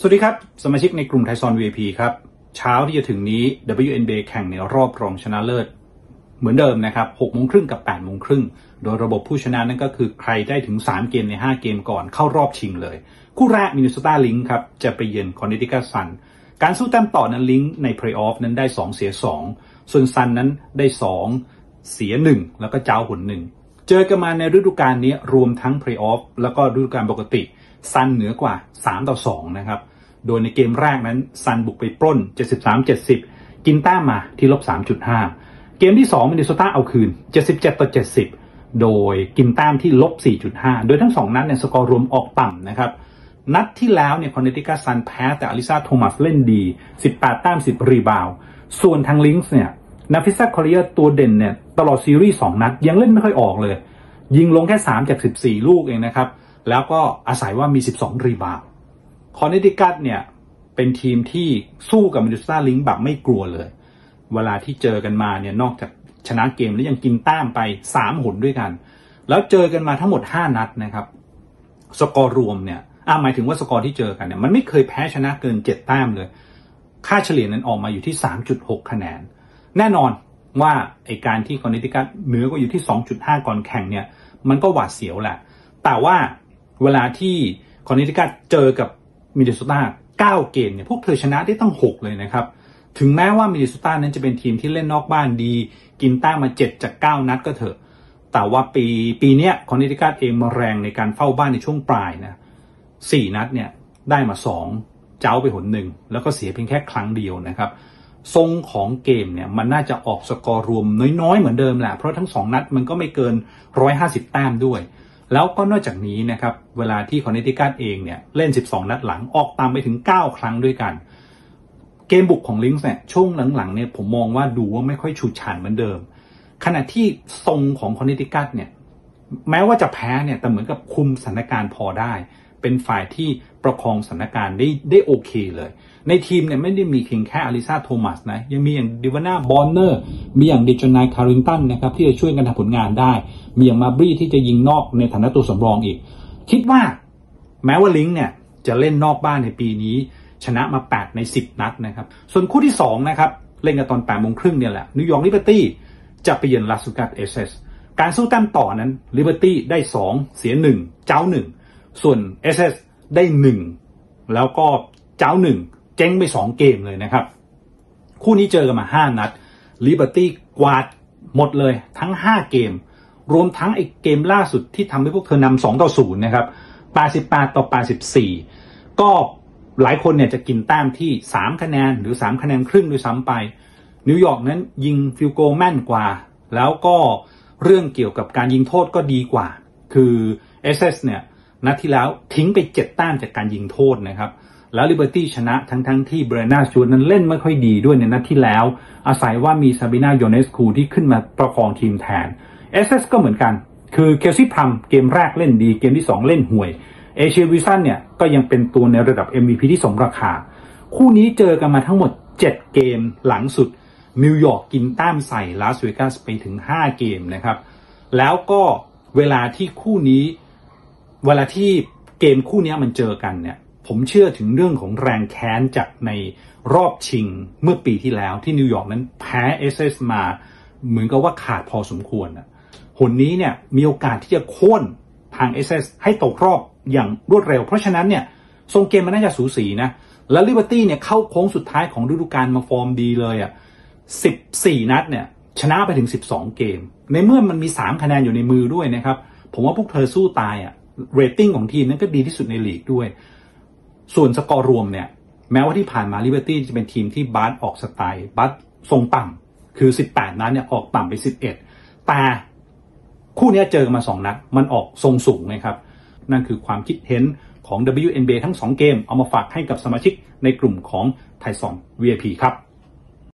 สวัสดีครับ สมาชิกในกลุ่มไทซอน VIP ครับ เช้าที่จะถึงนี้ WNBA แข่งในรอบรองชนะเลิศ เหมือนเดิมนะครับ6โมงครึ่งกับ8โมงครึ่ง โดยระบบผู้ชนะนั่นก็คือใครได้ถึง 3 เกมใน 5 เกมก่อนเข้ารอบชิงเลย คู่แรกมินนิโซตา Lynx ครับ จะไปเยือนคอนเนติคัต Sun การสู้แต้มต่อนั้น Lynx ในเพลย์ออฟนั้นได้ 2 เสีย 2 ส่วน Sun นั้นได้ 2 เสีย 1 แล้วก็เจ้าหุ่นหนึ่งเจอกันมาในฤดูกาลนี้รวมทั้งเพลย์ออฟแล้วก็ฤดูกาลปกติ Sun เหนือกว่า 3 ต่อ 2 นะครับ โดยในเกมแรกนั้น Sun บุกไปปล้น 73-70 กินแต้มมาที่ลบ 3.5 เกมที่ 2มินนิโซตาเอาคืน 77 ต่อ 70 โดยกินแต้มที่ลบ 4.5 โดยทั้ง 2 นัดเนี่ยสกอร์รวมออกต่ำนะครับ นัดที่แล้วเนี่ยคอนเนติคัต Sun แพ้แต่อลิซาโทมัสเล่นดี 18 แต้ม 10 rebound ส่วนทาง Lynx เนี่ยนาฟีซาคอลลิเออร์ตัวเด่นเนี่ยตลอดซีรีส์2นัดยังเล่นไม่ค่อยออกเลย ยิงลงแค่ 3 จาก 14 ลูกเองนะครับ แล้วก็อาศัยว่ามี 12 rebound คอนเนติคัตเนี่ยเป็นทีมที่สู้กับมินนิโซตา Lynx แบบไม่กลัวเลย เวลาที่เจอกันมาเนี่ยนอกจากชนะเกมแล้วยังกินแต้มไป 3หนด้วยกัน แล้วเจอกันมาทั้งหมด 5 นัดนะครับ สกอร์รวมเนี่ยอ่าหมายถึงว่าสกอร์ที่เจอกันเนี่ยมันไม่เคยแพ้ชนะเกิน 7 แต้มเลย ค่าเฉลี่ยนั้นออกมาอยู่ที่ 3.6 คะแนน แน่นอนว่าไอ้การที่คอนเนติคัตเหนือก็อยู่ที่ 2.5 ก่อนแข่งเนี่ยมันก็หวาดเสียวแหละ แต่ว่า เวลาที่คอนเนติคัตเจอกับมินนิโซตา9 เกมเนี่ยพวกเธอชนะได้ตั้ง 6 เลยนะครับ ถึงแม้ว่ามินนิโซตานั้นจะเป็นทีมที่เล่นนอกบ้านดี กินแต้มมา 7 จาก 9 นัดก็เถอะ แต่ว่าปีปีนี้คอนเนติคัตเองมาแรงในการเฝ้าบ้านในช่วงปลายนะ4นัดเนี่ยได้มา 2 เจ๊าไปหนหนึ่งแล้วก็เสียเพียงแค่ครั้งเดียวนะครับทรงของเกมเนี่ยมันน่าจะออกสกอร์รวมน้อยๆ เหมือนเดิมแหละ เพราะทั้ง2นัดมันก็ไม่เกิน 150 แต้มด้วย แล้วก็นอกจากนี้นะครับ เวลาที่คอนเนติคัตเองเนี่ยเล่น 12 นัดหลังออกต่ำไปถึง 9 ครั้งด้วยกัน เกมบุกของ Lynx เนี่ยช่วงหลังๆเนี่ยผมมองว่าดูว่าไม่ค่อยฉูดฉาดเหมือนเดิม ขณะที่ทรงของคอนเนติคัตเนี่ยแม้ว่าจะแพ้เนี่ยแต่เหมือนกับคุมสถานการณ์พอได้ เป็นฝ่ายที่ประคองสถานการณ์ได้ได้โอเคเลย ในทีมเนี่ยไม่ได้มีเพียงแค่อลิซาโทมัสนะยังมีอย่างดิวานน่าบอนเนอร์มีอย่างดิโจไนคาร์ริงตันนะครับที่จะช่วยกันทำผลงานได้ มีอย่างมาเบรย์ที่จะยิงนอกในฐานะตัวสำรองอีก คิดว่าแม้ว่า Lynx เนี่ยจะเล่นนอกบ้านในปีนี้ ชนะมา 8 ใน 10 นัดนะครับ ส่วนคู่ที่2นะครับเล่นกันตอน8โมงครึ่งเนี่ยแหละนิวยอร์ก Liberty จะไปเยือนลาสเวกัส Acesการสู้แต้มต่อนั้นลิเบอร์ตี้ได้ 2 เสีย 1 เจ้า 1 ส่วนเอเสได้ 1 แล้วก็เจ้า 1 เจ๊งไป 2 เกมเลยนะครับ คู่นี้เจอกันมา 5 นัดลิเบอร์ตี้กวาดหมดเลยทั้ง 5 เกม รวมทั้งไอ้เกมล่าสุดที่ทำให้พวกเธอนำ2ต่อ0นะครับ88ต่อ84 ก็หลายคนเนี่ยจะกินแต้มที่ 3 คะแนนหรือ 3 คะแนนครึ่งด้วยซ้ำไป นิวยอร์กนั้นยิง field goal แม่นกว่า แล้วก็เรื่องเกี่ยวกับการยิงโทษก็ดีกว่า คือ Aces เนี่ย นัดที่แล้วทิ้งไป7แต้มจากการยิงโทษนะครับแล้ว Liberty ชนะทั้งทั้งที่เบรอันนาสจ๊วตนั้นเล่นไม่ค่อยดีด้วยในนัดที่แล้ว อาศัยว่ามีซาบรีนาไอโอเนสคูที่ขึ้นมาประคองทีมแทน Aces ก็เหมือนกัน คือเคลซี่พลัมเกมแรกเล่นดีเกมที่ 2 เล่นห่วยเอจาวิลสันเนี่ยก็ยังเป็นตัวในระดับ MVP ที่สมราคา คู่นี้เจอกันมาทั้งหมด 7 เกมหลังสุดนิวยอร์กกินแต้มใส่ลาสเวกัสไปถึง 5 เกมนะครับแล้วก็เวลาที่คู่นี้ เวลาที่เกมคู่นี้มันเจอกันเนี่ย ผมเชื่อถึงเรื่องของแรงแค้นจากในรอบชิงเมื่อปีที่แล้วที่นิวยอร์กนั้นแพ้ Aces มา เหมือนกับว่าขาดพอสมควรนะหนนี้เนี่ยมีโอกาสที่จะโค่นทางเอเให้ตกรอบอย่างรวดเร็ว เพราะฉะนั้นเนี่ยทรงเกมมันน่าจะสูสีนะ แล้ว Liberty เนี่ยเข้าโค้งสุดท้ายของฤดูกาลมาฟอร์มดีเลยอะ่ะ14 นัดเนี่ยชนะไปถึง 12 เกม ในเมื่อมันมี 3 คะแนนอยู่ในมือด้วยนะครับ ผมว่าพวกเธอสู้ตายอะ่ะ เรตติ้งของทีมนั้นก็ดีที่สุดในลีกด้วย ส่วนสกอร์รวมเนี่ย แม้ว่าที่ผ่านมา Liberty จะเป็นทีมที่บาสออกสไตล์บาสทรงต่ำคือ 18 นัดเนี่ยออกต่ำไป 11 แต่คู่นี้เจอกันมา 2 นัดมันออกทรงสูงนะครับ นั่นคือความคิดเห็นของ WNBA ทั้ง 2 เกม เอามาฝากให้กับสมาชิกในกลุ่มของไทยซอน VIP ครับ